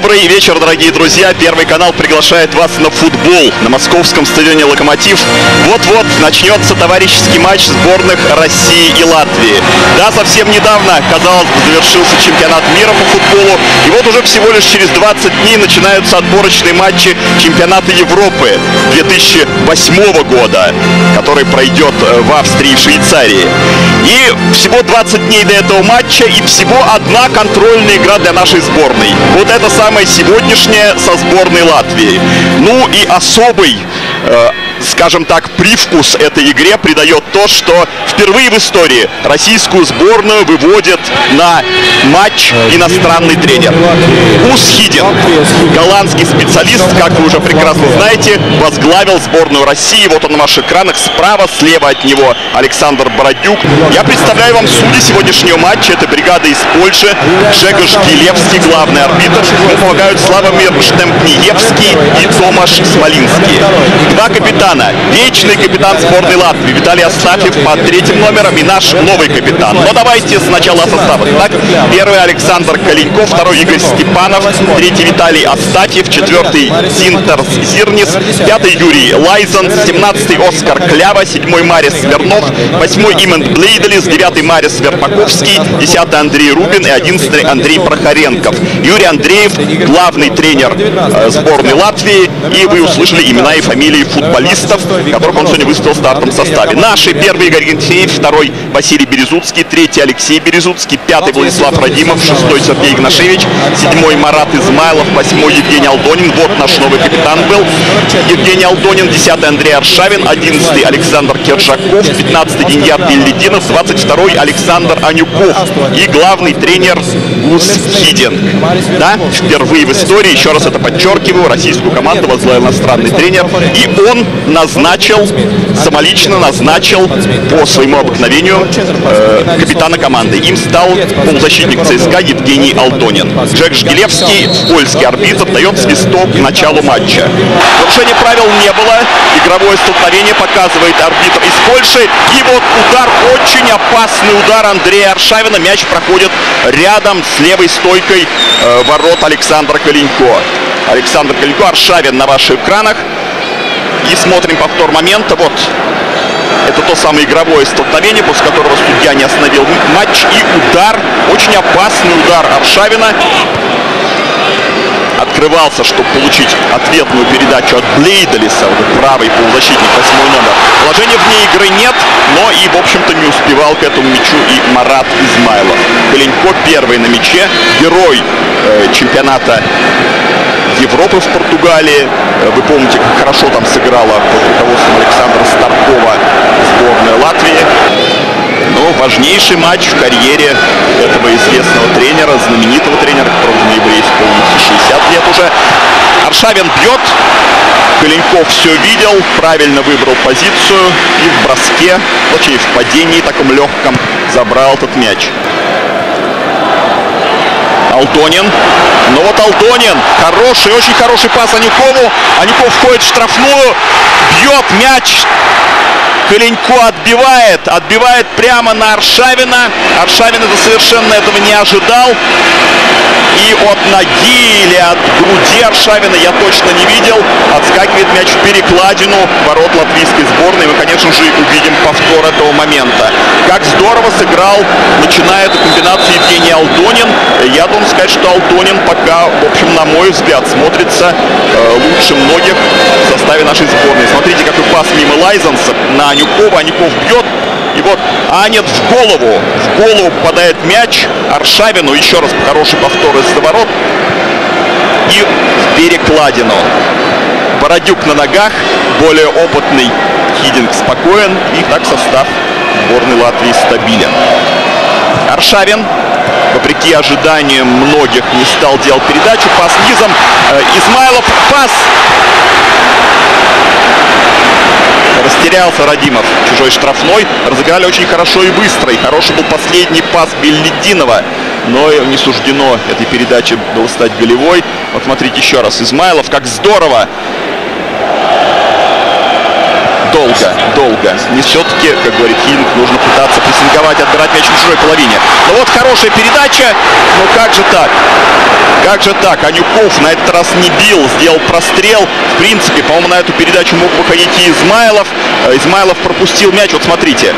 Добрый вечер, дорогие друзья. Первый канал приглашает вас на футбол на московском стадионе «Локомотив». Вот-вот начнется товарищеский матч сборных России и Латвии. Да, совсем недавно, казалось бы, завершился чемпионат мира по футболу. И вот уже всего лишь через 20 дней начинаются отборочные матчи чемпионата Европы 2008 года, который пройдет э, в Австрии и Швейцарии. И всего 20 дней до этого матча и всего одна контрольная игра для нашей сборной. Вот это самое сегодняшнее со сборной Латвии. Ну и особый э, скажем так, привкус этой игре придает то, что впервые в истории российскую сборную выводит на матч иностранный тренер. Ус Хидин, голландский специалист, как вы уже прекрасно знаете, возглавил сборную России. Вот он на ваших экранах. Справа, слева от него Александр Бородюк. Я представляю вам судьи сегодняшнего матча. Это бригада из Польши. Жегош Гилевский, главный арбитр. Ему помогают Славомир Штемпниевский и Томаш Смолинский. Два капитана капитана. Вечный капитан сборной Латвии Виталий Астафьев под третьим номером и наш новый капитан. Но давайте сначала о составе. Так, первый Александр Калиньков, второй Игорь Степанов, третий Виталий Астафьев, четвертый Зинтерс Зирнис, пятый Юрий Лайзен, семнадцатый Оскар Клява, седьмой Марис Смирнов, восьмой Имент Блейделис, девятый Марис Верпаковский, десятый Андрей Рубин и одиннадцатый Андрей Прохоренков. Юрий Андреев, главный тренер э, сборной Латвии, и вы услышали имена и фамилии футболистов футболистов, которых он сегодня выставил в стартовом составе. Наши первый Игорь Гентеев, второй Василий Березуцкий, третий Алексей Березуцкий, пятый Владислав Радимов, шестой Сергей Игнашевич, седьмой Марат Измайлов, восьмой Евгений Алдонин. Вот наш новый капитан был. Евгений Алдонин, десятый Андрей Аршавин, одиннадцатый Александр Кержаков, пятнадцатый Деньяр Бельлидинов, двадцать второй Александр Анюков и главный тренер Гус Хидинг. Да, впервые в истории, еще раз это подчеркиваю, российскую команду возглавил иностранный тренер. И он назначил, самолично назначил по своему обыкновению э, капитана команды. Им стал полузащитник ЦСКА Евгений Алтонин. Джек Жгилевский, польский арбитр, дает свисток к началу матча. Нарушения правил не было. Игровое столкновение показывает арбитр из Польши. И вот удар, очень опасный удар Андрея Аршавина. Мяч проходит рядом с левой стойкой э, ворот Александра Калинько. Александр Калинько, Аршавин на ваших экранах. И смотрим повтор момента. Вот это то самое игровое столкновение, после которого судья не остановил матч. И удар, очень опасный удар Аршавина. Открывался, чтобы получить ответную передачу от Блейдалиса, вот правый полузащитник, восьмой номер. Положения вне игры нет, но и, в общем-то, не успевал к этому мячу и Марат Измайлов. Калинько первый на мяче, герой э, чемпионата Европы в Португалии. Э, вы помните, как хорошо там сыграла под руководством Александра Старкова сборная Латвии. Но важнейший матч в карьере этого известного тренера, знаменитого тренера, которому в ноябре исполнится 60 лет уже. Аршавин бьет. Калинков все видел, правильно выбрал позицию и в броске, точнее в падении таком легком, забрал этот мяч. Алтонин. Ну вот Алтонин. Хороший, очень хороший пас Анюкову. Анюков входит в штрафную. Бьет мяч. Калинько отбивает. Отбивает прямо на Аршавина. Аршавин это совершенно этого не ожидал. И от ноги или от груди Аршавина я точно не видел. Отскакивает мяч в перекладину ворот латвийской сборной. Мы, конечно же, увидим повтор этого момента. Как здорово сыграл, начиная эту комбинацию Евгений Алдонин. Я должен сказать, что Алдонин пока, в общем, на мой взгляд, смотрится э, лучше многих в составе нашей сборной. Смотрите, какой пас мимо Лайзенса на Анюкова. Анюков бьет. И вот Анет в голову. В голову попадает мяч Аршавину. Еще раз хороший повтор из-за ворот. И в перекладину. Бородюк на ногах. Более опытный Хидинг спокоен. И так состав сборной Латвии стабилен. Аршавин, вопреки ожиданиям многих, не стал делать передачу. Пас низом. Э, Измайлов. Пас. Растерялся Радимов. Чужой штрафной. Разыграли очень хорошо и быстро. И хороший был последний пас Беллидинова. Но не суждено этой передаче было стать голевой. Вот смотрите еще раз. Измайлов. Как здорово долго, долго. Не все-таки, как говорит Хинг, нужно пытаться прессинговать, отбирать мяч в чужой половине. Но вот хорошая передача, но как же так? Как же так? Анюков на этот раз не бил, сделал прострел. В принципе, по-моему, на эту передачу мог выходить и Измайлов. Э, Измайлов пропустил мяч. Вот смотрите.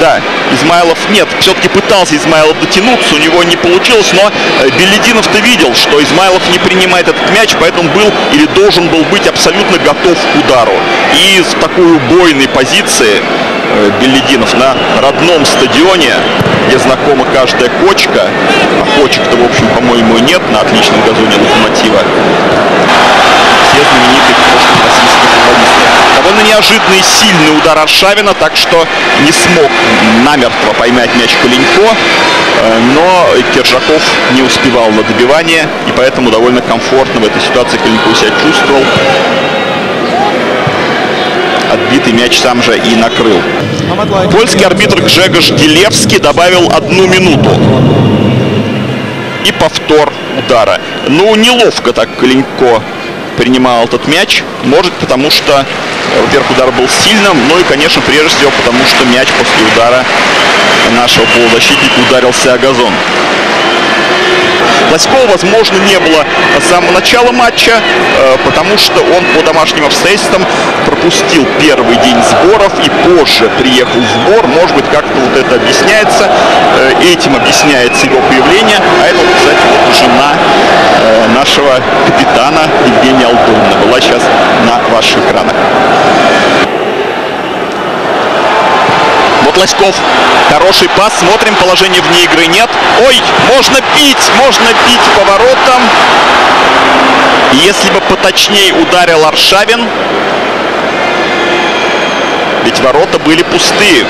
Да, Измайлов нет, все-таки пытался Измайлов дотянуться, у него не получилось, но э, Белединов-то видел, что Измайлов не принимает этот мяч, поэтому был или должен был быть абсолютно готов к удару. И в такой убойной позиции э, Белединов на родном стадионе, где знакома каждая кочка, а кочек-то, в общем, по-моему, нет на отличном газоне локомотива. Неожиданный сильный удар Аршавина, так что не смог намертво поймать мяч Калинько, э, но Киржаков не успевал на добивание, и поэтому довольно комфортно в этой ситуации Калинько себя чувствовал. Отбитый мяч сам же и накрыл. Польский арбитр Гжегош Гилевский добавил одну минуту. И повтор удара. Ну, неловко так Калинько принимал этот мяч. Может, потому что, во-первых, удар был сильным, ну и, конечно, прежде всего, потому что мяч после удара нашего полузащитника ударился о газон. Лоськова, возможно, не было с самого начала матча, э, потому что он по домашним обстоятельствам пропустил первый день сборов и позже приехал в сбор. Может быть, как-то вот это объясняется. Э, этим объясняется его появление. А это, кстати, вот жена э, нашего капитана Евгения Алтунина была сейчас на ваших экранах. Лоськов. Хороший пас. Смотрим. Положение вне игры нет. Ой, можно бить. Можно бить поворотом. Если бы поточнее ударил Аршавин. Ведь ворота были пустые.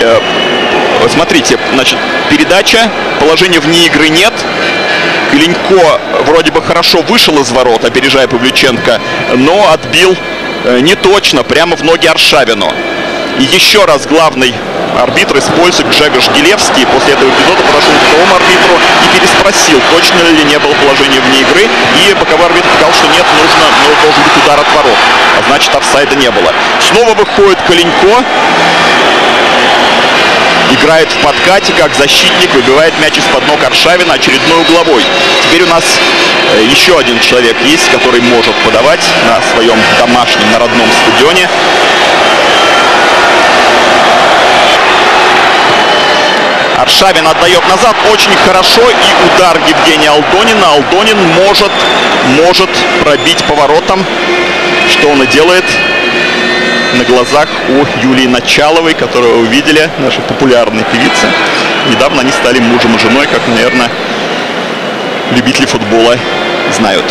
Э, смотрите, значит, передача. Положения вне игры нет. Клинько вроде бы хорошо вышел из ворот, опережая Павлюченко, но отбил э, не точно, прямо в ноги Аршавину. И еще раз главный арбитр использует Гжегош Гилевский. После этого эпизода подошел к второму арбитру и переспросил, точно ли не было положения вне игры. И боковой арбитр сказал, что нет, нужно, но должен быть удар от ворот. А значит, офсайда не было. Снова выходит Калинько. Играет в подкате, как защитник, выбивает мяч из-под ног Аршавина, очередной угловой. Теперь у нас э, еще один человек есть, который может подавать на своем домашнем, на родном стадионе. Аршавин отдает назад очень хорошо. И удар Евгения Алдонина. Алдонин может, может пробить поворотом. Что он и делает на глазах у Юлии Началовой, которую вы увидели, нашей популярной певицы. Недавно они стали мужем и женой, как, наверное, любители футбола знают.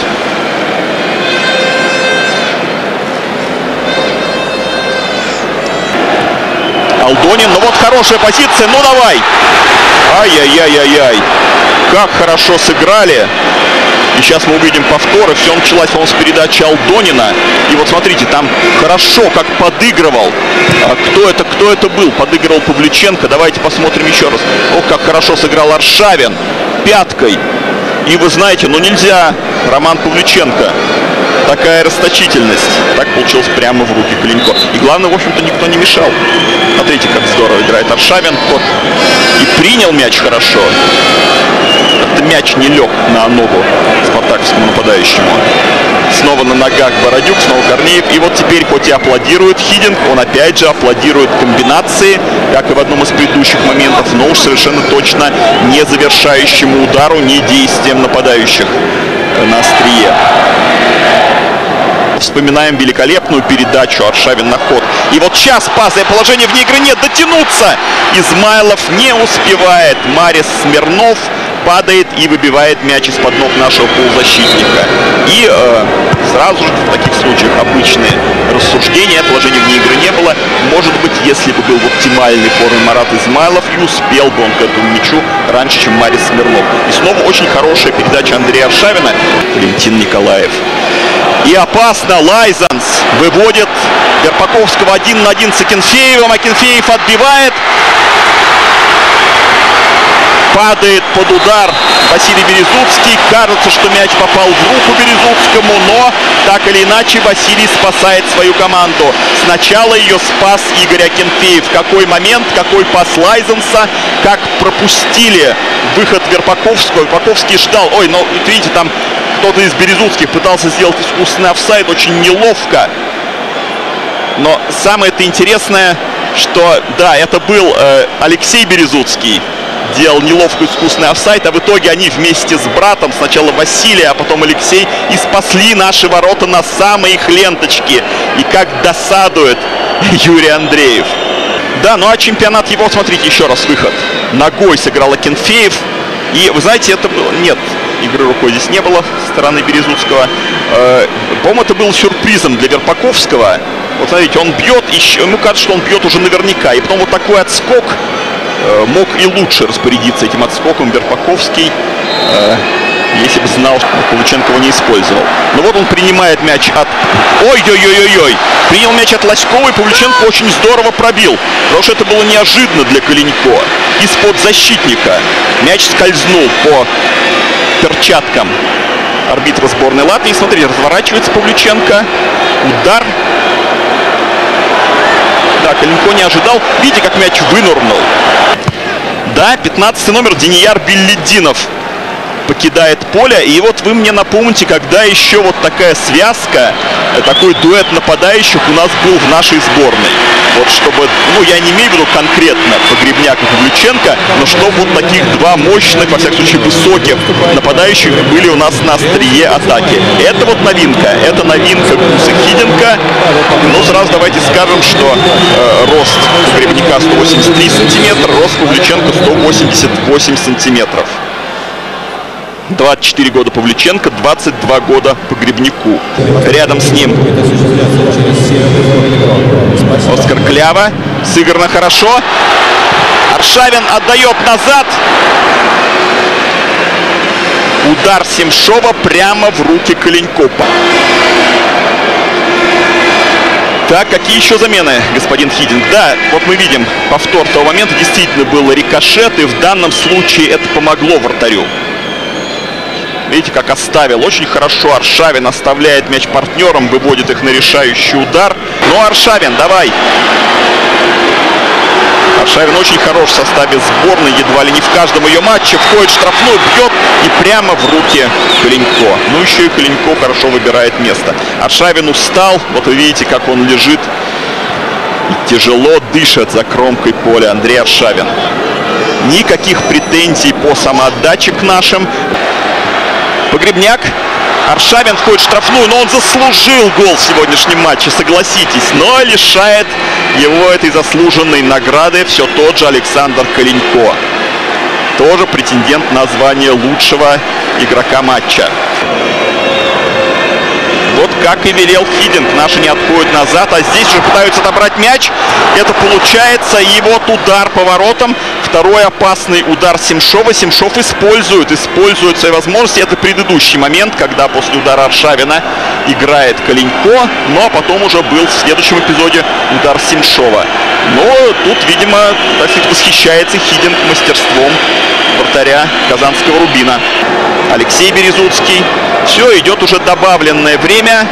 Алдонин. Ну вот хорошая позиция. Ну давай. Ай-яй-яй-яй-яй. Как хорошо сыграли. И сейчас мы увидим повторы. Все началось, по с передачи Алдонина. И вот смотрите, там хорошо как подыгрывал. А кто это, кто это был? Подыгрывал Павлюченко. Давайте посмотрим еще раз. Ох, как хорошо сыграл Аршавин. Пяткой. И вы знаете, ну нельзя Роман Павлюченко такая расточительность. Так получилось прямо в руки Клинько. И главное, в общем-то, никто не мешал. Смотрите, как здорово играет Аршавин. Тот и принял мяч хорошо. Это мяч не лег на ногу спартаковскому нападающему. Снова на ногах Бородюк, снова Корнеев. И вот теперь, хоть и аплодирует Хидинг, он опять же аплодирует комбинации, как и в одном из предыдущих моментов, но уж совершенно точно не завершающему удару, не действием нападающих на острие вспоминаем великолепную передачу Аршавин на ход. И вот сейчас пасное положение вне игры нет, дотянуться. Измайлов не успевает. Марис Смирнов падает и выбивает мяч из-под ног нашего полузащитника. И э, сразу же в таких случаях обычные рассуждения, положения вне игры не было. Может быть, если бы был в оптимальной форме Марат Измайлов, и успел бы он к этому мячу раньше, чем Марис Смирнов. И снова очень хорошая передача Андрея Аршавина. Валентин Николаев. И опасно. Лайзанс выводит Верпаковского один на один с Акинфеевым. Акинфеев отбивает. падает под удар Василий Березуцкий. Кажется, что мяч попал в руку Березуцкому, но так или иначе Василий спасает свою команду. Сначала ее спас Игорь Акинфеев. Какой момент, какой пас Лайзенса, как пропустили выход Верпаковского. Верпаковский ждал. Ой, ну видите, там кто-то из Березуцких пытался сделать искусственный офсайд. Очень неловко. Но самое это интересное, что да, это был э, Алексей Березуцкий, делал неловкую искусственный офсайт, а в итоге они вместе с братом, сначала Василий, а потом Алексей, и спасли наши ворота на самой их ленточке. И как досадует Юрий Андреев. Да, ну а чемпионат его, смотрите, еще раз выход. Ногой сыграл Акинфеев. И вы знаете, это было... Нет, игры рукой здесь не было со стороны Березутского. Э, по-моему, это был сюрпризом для Верпаковского. Вот смотрите, он бьет, и ему кажется, что он бьет уже наверняка. И потом вот такой отскок Э, мог и лучше распорядиться этим отскоком Верпаковский, э, если бы знал, что Павлюченко его не использовал. Но вот он принимает мяч от... Ой-ой-ой-ой-ой! Принял мяч от Лоськова, и Павлюченко очень здорово пробил. Потому что это было неожиданно для Калинько. Из-под защитника. Мяч скользнул по перчаткам арбитра сборной Латвии. Смотрите, разворачивается Павлюченко. Удар да, Калинко не ожидал. Видите, как мяч вынурнул. Да, 15 номер Денияр Биллидинов покидает поле. И вот вы мне напомните, когда еще вот такая связка, такой дуэт нападающих у нас был в нашей сборной. Вот чтобы, ну я не имею в виду конкретно Погребняк и Павлюченко, но чтобы вот таких два мощных, во всяком случае высоких нападающих были у нас на острие атаки. Это вот новинка. Это новинка Гуса Хиденко. Ну сразу давайте скажем, что э, рост Погребняка 183 сантиметра, рост Павлюченко 188 сантиметров. 24 года Павлюченко, 22 года Погребнику. Рядом с ним Оскар Клява. Сыграно хорошо. Аршавин отдает назад. Удар Семшова прямо в руки Калинькопа. Так, какие еще замены, господин Хидинг? Да, вот мы видим повтор того момента. Действительно был рикошет, и в данном случае это помогло вратарю. Видите, как оставил. Очень хорошо Аршавин оставляет мяч партнерам, выводит их на решающий удар. Ну, Аршавин, давай. Аршавин очень хорош в составе сборной, едва ли не в каждом ее матче. Входит штрафной, бьет и прямо в руки Клинько. Ну, еще и Клинько хорошо выбирает место. Аршавин устал. Вот вы видите, как он лежит и тяжело дышит за кромкой поля Андрей Аршавин. Никаких претензий по самоотдаче к нашим. Погребняк. Аршавин входит в штрафную, но он заслужил гол в сегодняшнем матче, согласитесь. Но лишает его этой заслуженной награды все тот же Александр Калинько. Тоже претендент на звание лучшего игрока матча. Вот как и велел Хидинг. Наши не отходят назад, а здесь же пытаются отобрать мяч. Это получается. И вот удар поворотом. Второй опасный удар Семшова. Семшов использует, использует свои возможности. Это предыдущий момент, когда после удара Аршавина играет Калинько. Но потом уже был в следующем эпизоде удар Семшова. Но тут, видимо, так сказать, восхищается Хидинг мастерством вратаря Казанского Рубина. Алексей Березуцкий. Все, идет уже добавленное время.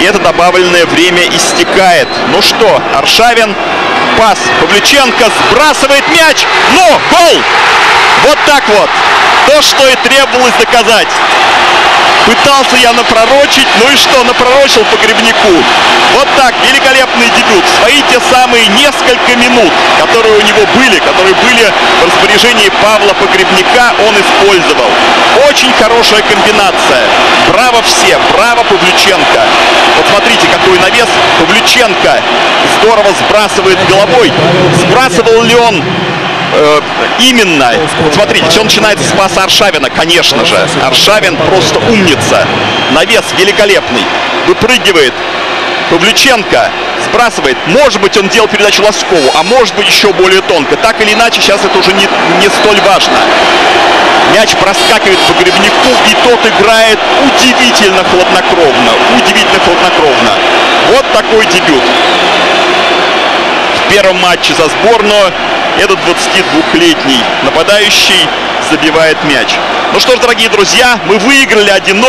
И это добавленное время истекает. Ну что, Аршавин, пас. Павлюченко сбрасывает мяч. Ну, гол! Вот так вот. То, что и требовалось доказать. Пытался я напророчить, ну и что, напророчил Погребнику. Вот так, великолепный дебют. Свои те самые несколько минут, которые у него были, которые были в распоряжении Павла Погребника, он использовал. Очень хорошая комбинация. Браво все, браво Павлюченко. Вот смотрите, какой навес. Павлюченко здорово сбрасывает головой. Сбрасывал ли он э, именно, вот смотрите, все начинается с паса Аршавина, конечно же. Аршавин просто умница. Навес великолепный. Выпрыгивает. Павлюченко сбрасывает. Может быть, он делал передачу Лоскову, а может быть, еще более тонко. Так или иначе, сейчас это уже не, не столь важно. Мяч проскакивает по гребнику, и тот играет удивительно хладнокровно. Удивительно хладнокровно. Вот такой дебют. В первом матче за сборную этот 22-летний нападающий забивает мяч. Ну что ж, дорогие друзья, мы выиграли 1-0.